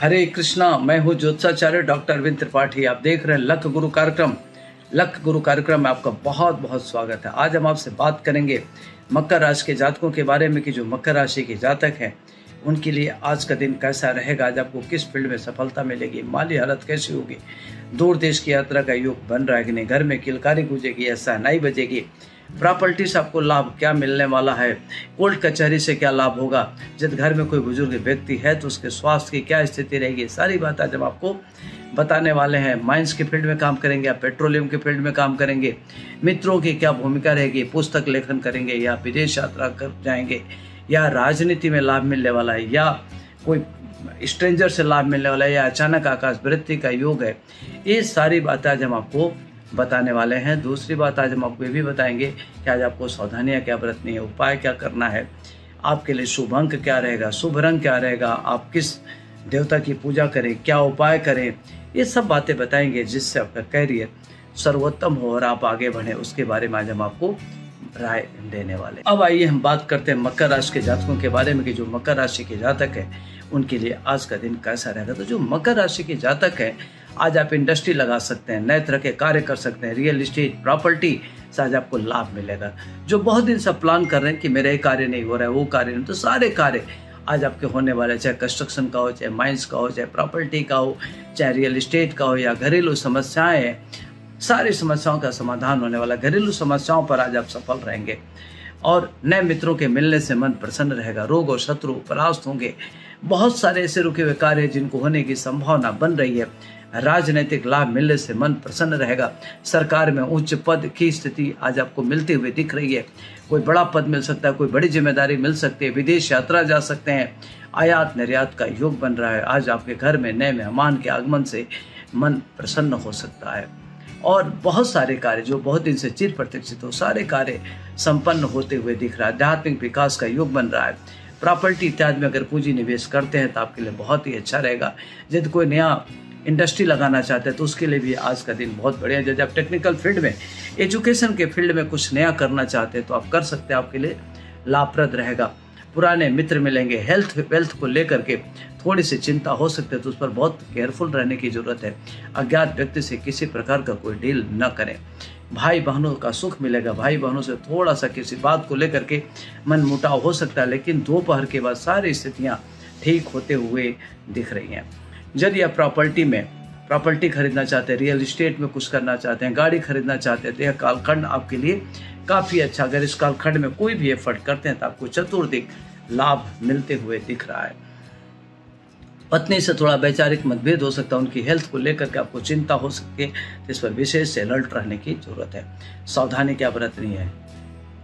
हरे कृष्णा, मैं हूँ ज्योतिषाचार्य डॉक्टर अरविंद त्रिपाठी। आप देख रहे हैं लख गुरु कार्यक्रम। लख गुरु कार्यक्रम में आपका बहुत बहुत स्वागत है। आज हम आपसे बात करेंगे मकर राशि के जातकों के बारे में कि जो मकर राशि के जातक हैं, उनके लिए आज का दिन कैसा रहेगा, आज आपको किस फ़ील्ड में सफलता मिलेगी, माली हालत कैसी होगी, दूर देश की यात्रा का योग बन रहा है कि नहीं, घर में किलकारी गूंजेगी या सहनाई बजेगी। प्रॉपर्टी से आपको लाभ क्या मिलने वाला है? कोर्ट कचहरी से क्या लाभ होगा? जब घर में कोई बुज़ुर्ग व्यक्ति है तो उसके स्वास्थ्य की क्या स्थिति रहेगी? सारी बात आज हम आपको बताने वाले हैं। माइंस के फ़ील्ड में काम करेंगे या पेट्रोलियम के फ़ील्ड में काम करेंगे? मित्रों की क्या भूमिका रहेगी? पुस्तक लेखन करेंगे या विदेश यात्रा कर जाएँगे? या राजनीति में लाभ मिलने वाला है? या कोई स्ट्रेंजर से लाभ मिलने वाला है? या अचानक आकाश वृत्ति का योग है? ये सारी बातें आज हम आपको बताने वाले हैं। दूसरी बात आज हम आपको ये भी बताएँगे कि आज आपको सावधानियाँ क्या बरतनी है, उपाय क्या करना है, आपके लिए शुभ अंक क्या रहेगा, शुभ रंग क्या रहेगा, आप किस देवता की पूजा करें, क्या उपाय करें, ये सब बातें बताएँगे जिससे आपका कैरियर सर्वोत्तम हो और आप आगे बढ़े। उसके बारे में आज हम आपको राय देने वाले अब आइए हम बात करते हैं मकर राशि के जातकों के बारे में कि जो मकर राशि के जातक है, उनके लिए आज का दिन कैसा रहेगा। तो जो मकर राशि के जातक है आज आप इंडस्ट्री लगा सकते हैं, नए तरह के कार्य कर सकते हैं रियल इस्टेट प्रॉपर्टी से आज आपको लाभ मिलेगा। जो बहुत दिन से प्लान कर रहे हैं कि मेरा ये कार्य नहीं हो रहा है, वो कार्य नहीं तो सारे कार्य आज आपके होने वाले चाहे कंस्ट्रक्शन का हो, चाहे माइंस का हो, चाहे प्रॉपर्टी का हो, चाहे रियल इस्टेट का हो या घरेलू समस्याएँ सारी समस्याओं का समाधान होने वाला घरेलू समस्याओं पर आज आप सफल रहेंगे और नए मित्रों के मिलने से मन प्रसन्न रहेगा, रोग और शत्रु परास्त होंगे। बहुत सारे ऐसे रुके हुए कार्य जिनको होने की संभावना बन रही है। राजनीतिक लाभ मिलने से मन प्रसन्न रहेगा। सरकार में उच्च पद की स्थिति आज आपको मिलते हुए दिख रही है। कोई बड़ा पद मिल सकता है, कोई बड़ी ज़िम्मेदारी मिल सकती है, विदेश यात्रा जा सकते हैं। आयात निर्यात का योग बन रहा है। आज आपके घर में नए मेहमान के आगमन से मन प्रसन्न हो सकता है। और बहुत सारे कार्य, जो बहुत दिन से चिर प्रतीक्षित हो, सारे कार्य संपन्न होते हुए दिख रहा है। आध्यात्मिक विकास का योग बन रहा है। प्रॉपर्टी इत्यादि में अगर पूंजी निवेश करते हैं तो आपके लिए बहुत ही अच्छा रहेगा। यदि कोई नया इंडस्ट्री लगाना चाहते हैं तो उसके लिए भी आज का दिन बहुत बढ़िया यदि आप टेक्निकल फ़ील्ड में एजुकेशन के फ़ील्ड में कुछ नया करना चाहते हैं तो आप कर सकते हैं, आपके लिए लाभप्रद रहेगा। पुराने मित्र मिलेंगे हेल्थ वेल्थ को लेकर के थोड़ी सी चिंता हो सकती है तो उस पर बहुत केयरफुल रहने की ज़रूरत है। अज्ञात व्यक्ति से किसी प्रकार का कोई डील न करें। भाई बहनों का सुख मिलेगा भाई बहनों से थोड़ा सा किसी बात को लेकर के मन मुटाव हो सकता है, लेकिन दोपहर के बाद सारी स्थितियाँ ठीक होते हुए दिख रही हैं। यदि आप प्रॉपर्टी में प्रॉपर्टी खरीदना चाहते हैं रियल इस्टेट में कुछ करना चाहते हैं, गाड़ी खरीदना चाहते हैं तो यह कालखंड आपके लिए काफ़ी अच्छा अगर इस कालखंड में कोई भी एफर्ट करते हैं तो आपको चतुर्दिक लाभ मिलते हुए दिख रहा है। पत्नी से थोड़ा वैचारिक मतभेद हो सकता है, उनकी हेल्थ को लेकर के आपको चिंता हो सकती है तो इस पर विशेष अलर्ट रहने की ज़रूरत है। सावधानी क्या बरतनी है?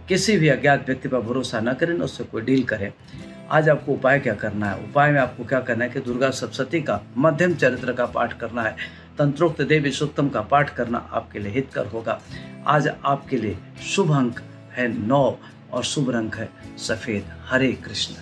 किसी भी अज्ञात व्यक्ति पर भरोसा न करें, उससे कोई डील करें। आज आपको उपाय क्या करना है? उपाय में आपको क्या करना है कि दुर्गा सप्तती का मध्यम चरित्र का पाठ करना है। तंत्रोक्त देवी सुक्तम का पाठ करना आपके लिए हितकर होगा। आज आपके लिए शुभ अंक है नौ और शुभ रंग है सफ़ेद। हरे कृष्ण।